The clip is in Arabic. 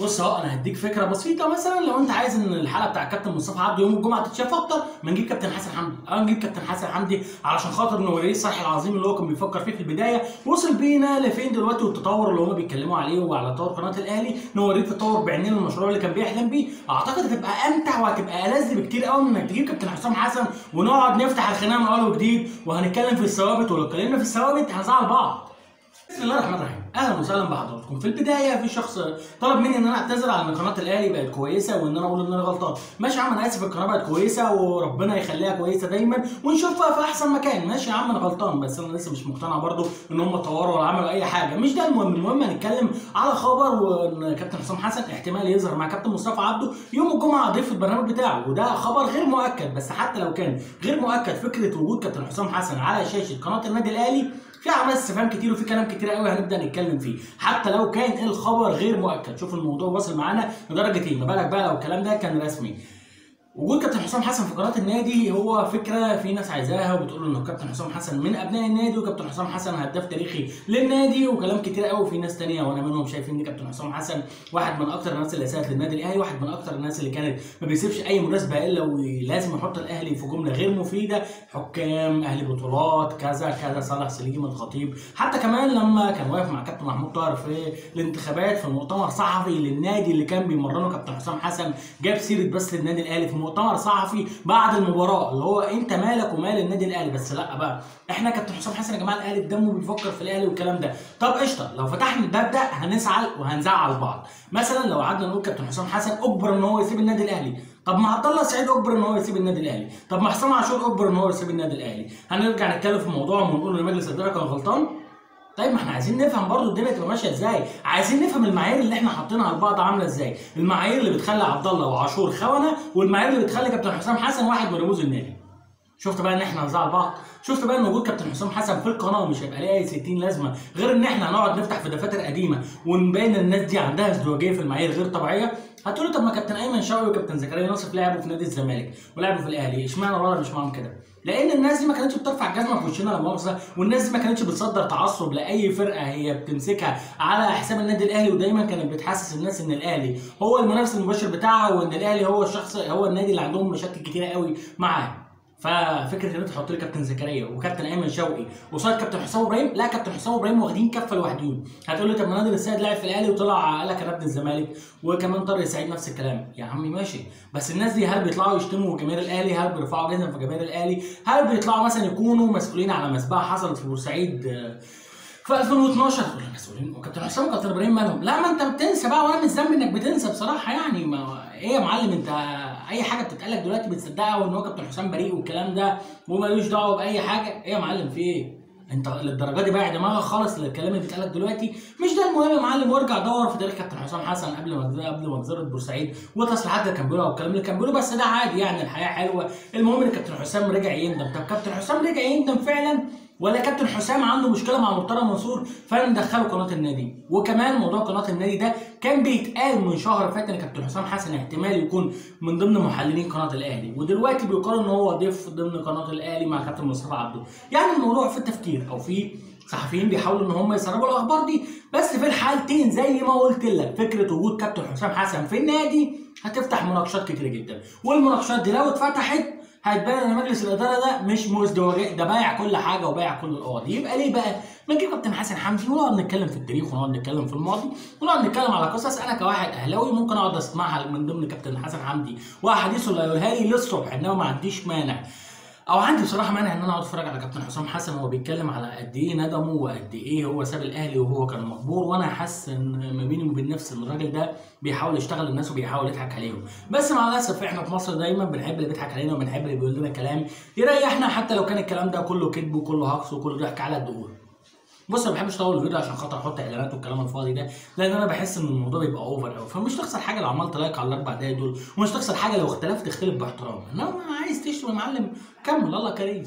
بص اهو أنا هديك فكرة بسيطة مثلا لو انت عايز إن الحلقة بتاع كابتن مصطفى عبده يوم الجمعة تتشاف أكتر ما نجيب كابتن حسن حمدي. آه نجيب كابتن حسن حمدي علشان خاطر نوريه الصح العظيم اللي هو كان بيفكر فيه في البداية. وصل بينا لفين دلوقتي؟ والتطور اللي هم بيتكلموا عليه وعلى تطور قناة الأهلي نوريه التطور بعينين المشروع اللي كان بيحلم بيه. أعتقد هتبقى أمتع وهتبقى ألذ بكتير قوي من إنك تجيب كابتن حسام حسن ونقعد نفتح الخناقة من أول وجديد وهنتكلم في الثوابت ولو اتكلمنا في الثوابت هنزعل بعض. بسم الله الرحمن الرحيم. أهلا وسهلا بحضراتكم. في البداية في شخص طلب مني إن أنا أعتذر على إن قناة الأهلي بقت كويسة وإن أنا أقول إن أنا غلطان. ماشي يا عم أنا آسف القناة بقت كويسة وربنا يخليها كويسة دايما ونشوفها في أحسن مكان. ماشي يا عم أنا غلطان بس أنا لسه مش مقتنع برضو إن هم طوروا ولا عملوا أي حاجة. مش ده المهم المهم هنتكلم على خبر وإن كابتن حسام حسن احتمال يظهر مع كابتن مصطفى عبده يوم الجمعة ضيف البرنامج بتاعه. وده خبر غير مؤكد بس حتى لو كان غير مؤكد فكرة وجود كابتن حسام حسن على شاشة قناة النادي الأهلي في علامات استفهام كتير وفي كلام كتير قوي هنبدأ نتكلم فيه. حتى لو كان الخبر غير مؤكد. شوف الموضوع واصل معانا لدرجة إيه؟ ما بالك بقى لو الكلام ده كان رسمي. وجود كابتن حسام حسن في قناة النادي هو فكرة في ناس عايزاها وبتقول انه كابتن حسام حسن من أبناء النادي وكابتن حسام حسن هداف تاريخي للنادي وكلام كتير قوي في ناس تانية وأنا منهم شايفين إن كابتن حسام حسن واحد من أكتر الناس اللي ساعدت للنادي الأهلي واحد من أكتر الناس اللي كانت ما بيسيبش أي مناسبة إلا ولازم يحط الأهلي في جملة غير مفيدة حكام أهلي بطولات كذا كذا صالح سليم الخطيب. حتى كمان لما كان واقف مع كابتن محمود طاهر في الانتخابات في مؤتمر صحفي للنادي اللي كان بيمرنه كابتن حسام حسن جاب سيرة بس للنادي الأهلي في مؤتمر صحفي بعد المباراة اللي هو أنت مالك ومال النادي الأهلي بس لأ بقى. إحنا كابتن حسام حسن يا جماعة الأهلي بدمه بيفكر في الأهلي والكلام ده. طب قشطة لو فتحنا الباب ده هنزعل وهنزعل بعض. مثلا لو قعدنا نقول كابتن حسام حسن أجبر إن هو يسيب النادي الأهلي. طب ما عبد الله سعيد أجبر إن هو يسيب النادي الأهلي. طب ما حسام عاشور أجبر إن هو يسيب النادي الأهلي. هنرجع نتكلم في الموضوع ونقول إن مجلس الإدارة كان غلطان؟ طيب ما إحنا عايزين نفهم برضو الدنيا تبقى ماشية إزاي. عايزين نفهم المعايير اللي إحنا حاطينها على بعض عاملة إزاي. المعايير اللي بتخلي عبد الله وعاشور خونة والمعايير اللي بتخلي كابتن حسام حسن واحد من رموز النادي. شفت بقى ان إحنا هنزعل بعض؟ شفت بقى ان وجود كابتن حسام حسن في القناة مش هيبقى ليه أي 60 لازمة غير ان إحنا هنقعد نفتح في دفاتر قديمة ونبين الناس دي عندها ازدواجية في المعايير غير طبيعية؟ هتقولي طب ما كابتن أيمن شوقي وكابتن زكريا ناصف لعبوا في نادي الزمالك ولعبوا في الأهلي اشمعنى الوضع مش معاهم كده؟ لأن الناس دي ما كانتش بترفع الجزمة في وشنا لا مؤاخذة والناس دي ما كانتش بتصدر تعصب لأي فرقة هي بتمسكها على حساب النادي الأهلي ودايما كانت بتحسس الناس إن الأهلي هو المنافس المباشر بتاعها وإن الأهلي هو الشخص هو النادي اللي عندهم مشاكل كتيرة قوي معاه ففكرة إن انت تحط لي كابتن زكريا وكابتن أيمن شوقي قصاد كابتن حسام إبراهيم لا كابتن حسام إبراهيم واخدين كفة لوحدهم هتقول لي طب ما نادر السيد لعب في الأهلي وطلع قال لك أنا ابن الزمالك وكمان طارق سعيد نفس الكلام. يا عمي ماشي. بس الناس دي هل بيطلعوا يشتموا جماهير الأهلي؟ هل بيرفعوا جدا في جماهير الأهلي؟ هل بيطلعوا مثلا يكونوا مسؤولين على مسبحة حصلت في بورسعيد في 2012 تقول لي مسؤولين وكابتن حسام وكابتن إبراهيم مالهم. لا ما أنت بتنسى بقى وأنا مش ذنب إنك بتنسى بصراحة يعني. ما إيه يا معلم؟ أنت أي حاجة بتتقال لك دلوقتي بتصدقها وإن هو كابتن حسام بريء والكلام ده ومالوش دعوة بأي حاجة. إيه يا معلم؟ في إيه؟ أنت للدرجة دي بايع دماغك خالص للكلام اللي بيتقال لك دلوقتي؟ مش ده المهم يا معلم. وارجع دور في تاريخ كابتن حسام حسن قبل ما قبل مجزره بورسعيد والتصريحات اللي كان بيقولها والكلام اللي كان بيقوله. بس ده عادي يعني الحياة حلوة. المهم إن كابتن حسام رجع يندم. طب كابتن حسام رجع يندم فعلا؟ ولا كابتن حسام عنده مشكلة مع مرتضى منصور فندخله قناة النادي. وكمان موضوع قناة النادي ده كان بيتقال من شهر فات إن كابتن حسام حسن احتمال يكون من ضمن محللين قناة الأهلي. ودلوقتي بيقال إن هو ضيف ضمن قناة الأهلي مع كابتن مصطفى عبده. يعني الموضوع في التفكير أو في صحفيين بيحاولوا إن هم يسربوا الأخبار دي. بس في الحالتين زي ما قلت لك فكرة وجود كابتن حسام حسن في النادي هتفتح مناقشات كتير جدا. والمناقشات دي لو اتفتحت هتبان إن مجلس الإدارة ده مش مزدوجي ده بايع كل حاجة وبايع كل القواضي يبقى ليه بقى؟ ما نجيب كابتن حسن حمدي؟ ونقعد نتكلم في التاريخ ونقعد نتكلم في الماضي ونقعد نتكلم على قصص. أنا كواحد أهلاوي ممكن أقعد أسمعها من ضمن كابتن حسن حمدي. وأحاديثه اللي هيقولها لي للصبح. إنما ما عنديش مانع. أو عندي بصراحة مانع إن أنا أقعد أتفرج على كابتن حسام حسن وهو بيتكلم على قد إيه ندمه وقد إيه هو ساب الأهلي وهو كان مقبور وأنا حاسس إن ما بيني وبين نفسي إن الراجل ده بيحاول يشتغل الناس وبيحاول يضحك عليهم. بس مع الأسف إحنا في مصر دايما بنحب اللي بيضحك علينا وبنحب اللي بيقول لنا كلام يريحنا حتى لو كان الكلام ده كله كذب وكله هجص وكله ضحك على الدقون بص أنا ما بحبش أطول الفيديو عشان خاطر أحط إعلانات والكلام الفاضي ده لأن أنا بحس إن الموضوع بيبقى over قوي فمش تخسر حاجة لو عملت like على الأربع دقايق دول ومش تخسر حاجة لو اختلفت تختلف باحترام. إنما عايز تشتم يا معلم كمل. الله كريم.